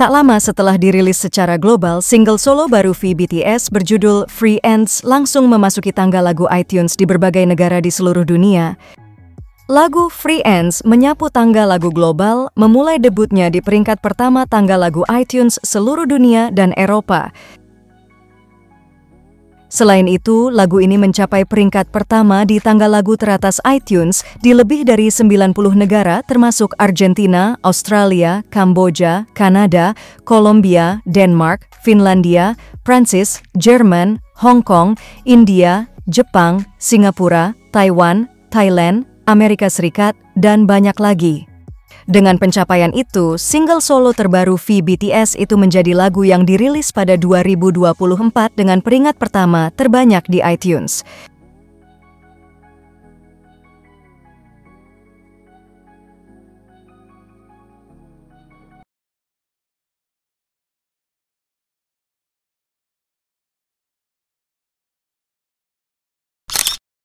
Tak lama setelah dirilis secara global, single solo baru V BTS berjudul Free Ends langsung memasuki tangga lagu iTunes di berbagai negara di seluruh dunia. Lagu Free Ends menyapu tangga lagu global, memulai debutnya di peringkat pertama tangga lagu iTunes seluruh dunia dan Eropa. Selain itu, lagu ini mencapai peringkat pertama di tangga lagu teratas iTunes di lebih dari 90 negara termasuk Argentina, Australia, Kamboja, Kanada, Kolombia, Denmark, Finlandia, Prancis, Jerman, Hong Kong, India, Jepang, Singapura, Taiwan, Thailand, Amerika Serikat, dan banyak lagi. Dengan pencapaian itu, single solo terbaru V BTS itu menjadi lagu yang dirilis pada 2024 dengan peringkat pertama terbanyak di iTunes.